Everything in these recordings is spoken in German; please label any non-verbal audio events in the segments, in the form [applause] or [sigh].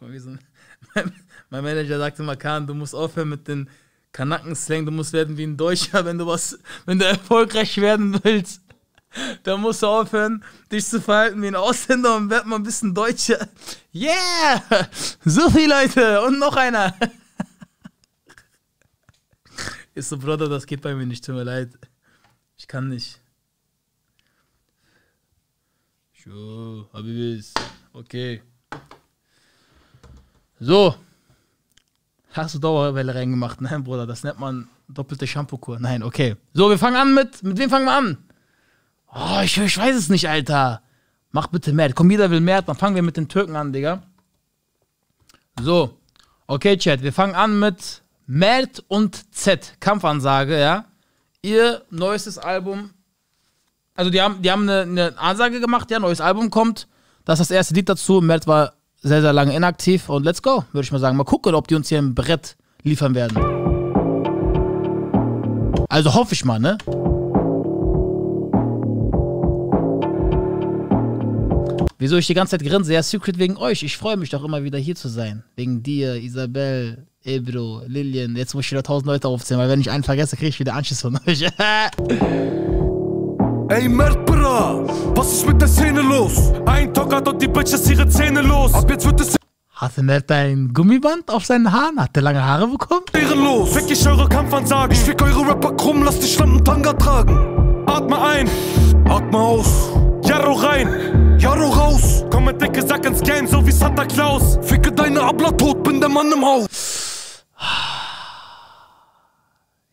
[laughs] Mein, mein Manager sagte immer, Kahn, du musst aufhören mit den Kanaken-Slang, du musst werden wie ein Deutscher, [laughs] wenn du was, wenn du erfolgreich werden willst. [laughs] Dann musst du aufhören, dich zu verhalten wie ein Ausländer und werd mal ein bisschen Deutscher. Yeah! So viele Leute und noch einer. Ist so, Bruder, das geht bei mir nicht, tut mir leid. Ich kann nicht. Sure, Habibis. Okay. So. Hast du Dauerwelle reingemacht? [laughs] Nein, Bruder, das nennt man doppelte Shampoo-Kur. Nein, okay. So, wir fangen an mit. Mit wem fangen wir an? Oh, ich, ich weiß es nicht, Alter. Mach bitte Mert. Komm, jeder will Mert. Dann fangen wir mit den Türken an, Digga. So. Okay, Chat. Wir fangen an mit Mert und Z. Kampfansage, ja. Ihr neuestes Album. Also, die haben, die haben eine, eine Ansage gemacht, ja. Neues Album kommt. Das ist das erste Lied dazu. Mert war sehr, sehr lange inaktiv. Und let's go, würde ich mal sagen. Mal gucken, ob die uns hier ein Brett liefern werden. Also hoffe ich mal, ne? Wieso ich die ganze Zeit grinse? Ja, Secret wegen euch. Ich freue mich doch immer wieder hier zu sein. Wegen dir, Isabel, Ebro, Lillian. Jetzt muss ich wieder tausend Leute aufzählen, weil wenn ich einen vergesse, kriege ich wieder Anschiss von euch. [laughs] Ey, Mert, was ist mit der Szene los? Tockert und die Bitches ihre Zähne los. Ab jetzt wird es Hatte Mert ein Gummiband auf seinen Haaren? Hat er lange Haare bekommen? ehrenlos. Fick ich eure Kampfansagen. Ich fick eure Rapper krumm, lass die Schlampen Tanga tragen. Atme ein, atme aus. Jarro rein, Jarro raus. Komm mit dicke Sack ins Game, so wie Santa Claus. Ficke deine Abla tot, bin der Mann im Haus.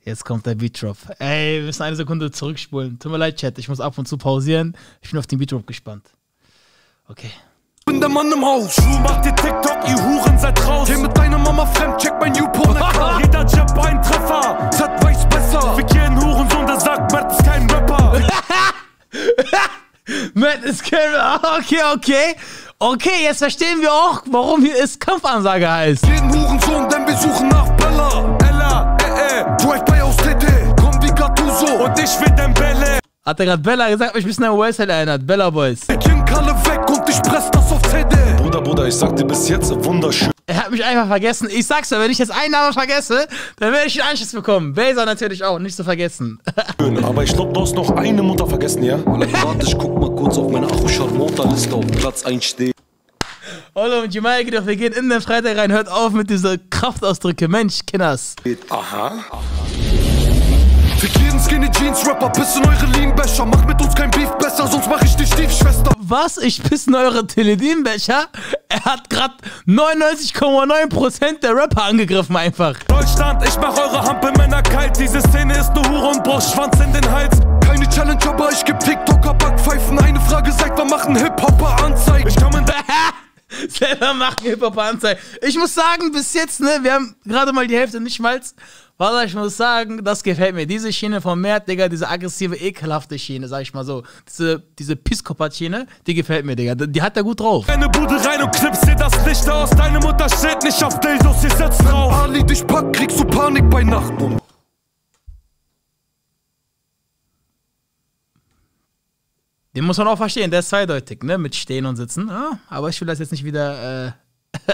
Jetzt kommt der Beat-Drop. Ey, wir müssen eine Sekunde zurückspulen. Tut mir leid, Chat. Ich muss ab und zu pausieren. Ich bin auf den Beat-Drop gespannt. Okay. Bin der Mann im Haus. Schuh macht ihr TikTok, ihr Huren seid raus. Geh mit deiner Mama fremd, check mein Newport-Account. [laughs] Jeder Jab ein Treffer, Z weiß besser. [laughs] Fick jeden Hurensohn, der sagt, Mert ist kein Rapper. [laughs] Matt ist kein. Okay, okay. Okay, jetzt verstehen wir auch, warum hier ist Kampfansage heißt. jeden Hurensohn, denn wir suchen nach Bella. Ella, eh, eh. Drive-by aus TT, komm wie Gattuso. Und ich will den Bälle. Hat er gerade Bella gesagt, mich ein bisschen an Westside erinnert. Bella Boys. King Kalle weg und ich press das auf CD. Bruder, Bruder, ich sag dir bis jetzt wunderschön. Er hat mich einfach vergessen. Ich sag's dir, wenn ich jetzt einen Namen vergesse, dann werde ich einen Anschluss bekommen. Baser natürlich auch, nicht zu vergessen. [laughs] Aber ich glaub, du hast noch eine Mutter vergessen, ja? Warte, ich guck mal kurz auf meine Achu Charmota Liste auf Platz 1 steht. Hallo und Jamal geht doch, wir gehen in den Freitag rein. Hört auf mit dieser Kraftausdrücke. Mensch, Kinders. Aha. Fick jeden Skinny Jeans Rapper, piss in eure Leanbecher. Mach mit uns kein Beef besser, sonst mach ich die Stiefschwester. Was? Ich pisse in eure Teledin-Becher? Er hat grad 99,9% der Rapper angegriffen einfach. Deutschland, ich mach eure Hampelmänner kalt. Diese Szene ist nur Hure und braucht Schwanz in den Hals. Keine Challenge, aber ich geb TikToker Backpfeifen. Eine Frage, seit wann machen Hip-Hopper Anzeigen? Ich komm in [laughs] Selber machen Hip-Hop-Anzeigen. Ich muss sagen, bis jetzt, ne, wir haben gerade mal die Hälfte nicht mal. Warte, ich muss sagen, das gefällt mir. Diese Schiene von Mert, Digga, diese aggressive, ekelhafte Schiene, sag ich mal so. Diese, diese Pisskopat-Schiene, die gefällt mir, Digga. Die hat er gut drauf. Deine Bude rein und knippst dir das Licht aus. Deine Mutter steht nicht auf Dildos, ihr setzt drauf. Ali dich packt, kriegst du Panik bei Nacht. Den muss man auch verstehen, der ist zweideutig, ne? Mit Stehen und Sitzen. Ja, aber ich will das jetzt nicht wieder äh,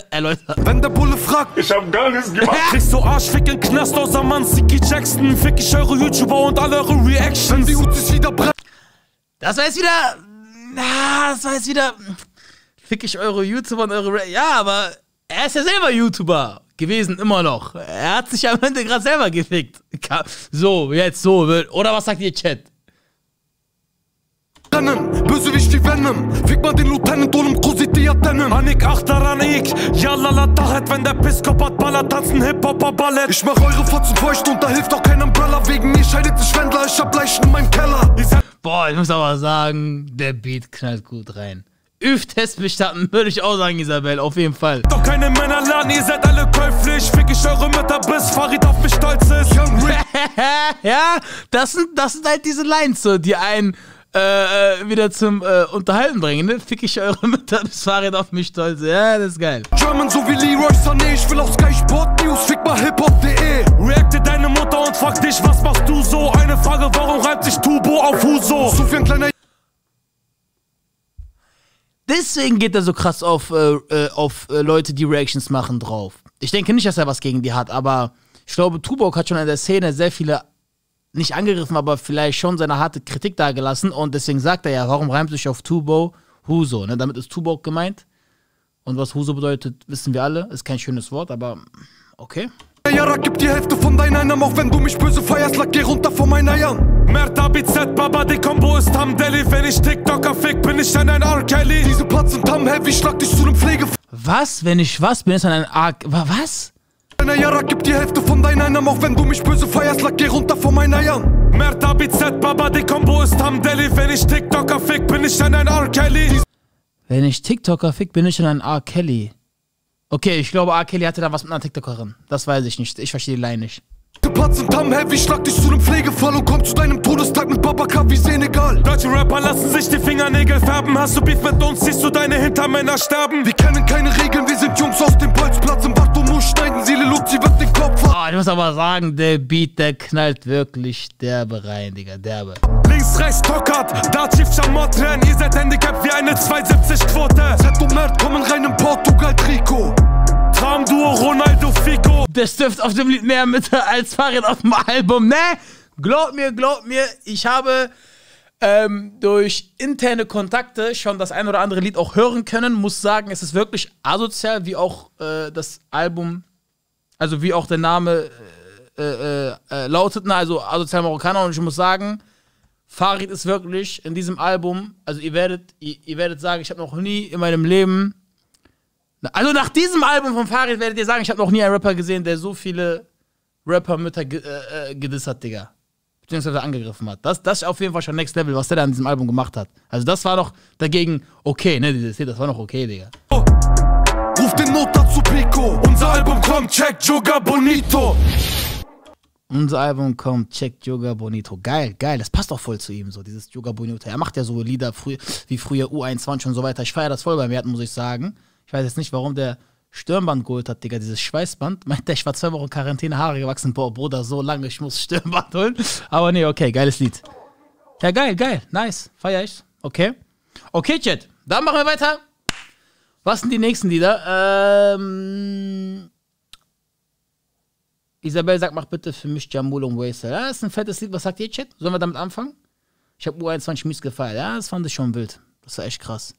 erläutern. Wenn der Bulle fragt, Ich hab gar nichts gemacht. [laughs] kriegst du Arschfick in Knast außer Mann, Siki Jackson. Fick ich eure YouTuber und alle eure Reactions. Wenn die Uzis wieder brennen. Das war jetzt wieder. Na, das war jetzt wieder. Fick ich eure YouTuber und eure. Ra ja, aber er ist ja selber YouTuber gewesen, immer noch. Er hat sich am Ende gerade selber gefickt. So, jetzt so. Oder was sagt ihr, Chat? Rennen, Bösewicht wie Venom. Fick mal den Lieutenant und Kosit Diadenem. Anik Achteranik, Yallala Tahet, wenn der Piskopat ballert, tanzen Hip-Hopper Ballett. Ich mach eure Fotzen feucht und da hilft auch kein Umbrella. Wegen mir scheidet sich Wendler, ich hab Leichen in meinem Keller. Boah, ich muss aber sagen, der Beat knallt gut rein. Üf-Test bestatten, würde ich auch sagen, Isabel, auf jeden Fall. doch keine Männerladen, ihr seid alle käuflich. Fick ich eure Mütter, bis Farid auf mich stolz ist. [laughs] Ja, das sind, das sind halt diese Lines, so, die einen äh, äh, wieder zum äh, Unterhalten bringen, ne? Fick ich eure [laughs] Mütter, das Fahrrad auf mich stolz. Ja, das ist geil. German so wie Leroy Sané. Ich will auf Sky Sport News, fick mal hiphop.de. Reacte deine Mutter und frag dich, was machst du so? Eine Frage, warum reimt sich Tubo auf Huso? So wie ein kleiner Deswegen geht er so krass auf, äh, äh, auf äh, Leute, die Reactions machen, drauf. Ich denke nicht, dass er was gegen die hat, aber ich glaube, Tubok hat schon in der Szene sehr viele, nicht angegriffen, aber vielleicht schon seine harte Kritik dargelassen und deswegen sagt er ja, warum reimt sich auf Tubo Huso? Ne? Damit ist Tubok gemeint. Und was Huso bedeutet, wissen wir alle. Ist kein schönes Wort, aber okay. Jara, gib die Hälfte von deinen Einnahmen, auch wenn du mich böse feierst, lag geh runter von meinen Eiern. Merta BZ, Baba, die Combo ist am Deli. Wenn ich TikToker fick, bin ich ein R. Kelly. Diese Platz sind am Heavy, schlag dich zu nem Pflege. Was, wenn ich was bin, ist dann ein Arg. Wa- Was? Jara, gib die Hälfte von deinen Einnahmen, auch wenn du mich böse feierst, lag geh runter von meinen Eiern. Merta BZ, Baba, die Combo ist am Deli. Wenn ich TikToker fick, bin ich an ein R. Kelly. Wenn ich TikToker fick, bin ich dann ein R. Kelly. Okay, ich glaube, R. Kelly hatte da was mit einer TikTokerin. Das weiß ich nicht. Ich verstehe die Line nicht. Platz sind am Heavy, schlag dich zu nem Pflegefall und komm zu deinem Todestag mit Babaka wie Senegal. Deutsche Rapper lassen sich die Fingernägel färben. Hast du Beef mit uns, siehst du deine Hintermänner sterben. Wir kennen keine Regeln, wir sind Jungs aus dem Bolzplatz. Im Schneiden sie Liluk, sie wird den Kopf. Oh, ich muss aber sagen, der Beat, der knallt wirklich derbe rein, Digga. Derbe. Links, rechts, Tockert, da Chief Schamott rennen. Ihr seid Handicap wie eine 270-Quote. Z und Mert kommen rein im Portugal-Trikot. Traumduo Ronaldo Figo. Das dürfte auf dem Lied mehr Mitte als Farid auf dem Album, ne? Glaub mir, glaub mir, ich habe ähm, durch interne Kontakte schon das ein oder andere Lied auch hören können. Muss sagen, es ist wirklich asozial, wie auch äh, das Album, also wie auch der Name äh, äh, äh, lautet, ne? also asozial Marokkaner. Und ich muss sagen, Farid ist wirklich in diesem Album, also ihr werdet, ihr, ihr werdet sagen, ich habe noch nie in meinem Leben also nach diesem Album von Farid werdet ihr sagen, ich habe noch nie einen Rapper gesehen, der so viele Rapper-Mütter ge äh, äh, gedisst Digga. Beziehungsweise angegriffen hat. Das, das ist auf jeden Fall schon Next Level, was der da an diesem Album gemacht hat. Also das war doch dagegen okay, ne, das war noch okay, Digga. Ruf den Notar zu Pico. Unser Album kommt, check Joga Bonito. Unser Album kommt, check Yoga Bonito. Geil, geil, das passt auch voll zu ihm, so dieses Yoga Bonito. Er macht ja so Lieder früh, wie früher U21 und so weiter. Ich feiere das voll beim Werten, muss ich sagen. Ich weiß jetzt nicht, warum der Stirnband geholt hat, Digga, dieses Schweißband. [laughs] Meint der, ich war zwei Wochen Quarantäne, Haare gewachsen. Boah, Bruder, so lange, ich muss Stirnband holen. Aber nee, okay, geiles Lied. Ja, geil, geil, nice, feier ich. Okay. Okay, Chat, dann machen wir weiter. Was sind die nächsten Lieder? Ähm. Isabel sagt, mach bitte für mich Jamul und Waysel. Ja, ist ein fettes Lied. Was sagt ihr, Chat? Sollen wir damit anfangen? Ich habe U21 mies gefeiert. Ja, das fand ich schon wild. Das war echt krass.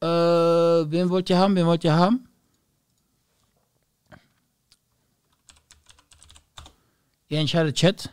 Äh, wen wollt ihr haben? Wen wollt ihr haben? Ihr entscheidet Chat.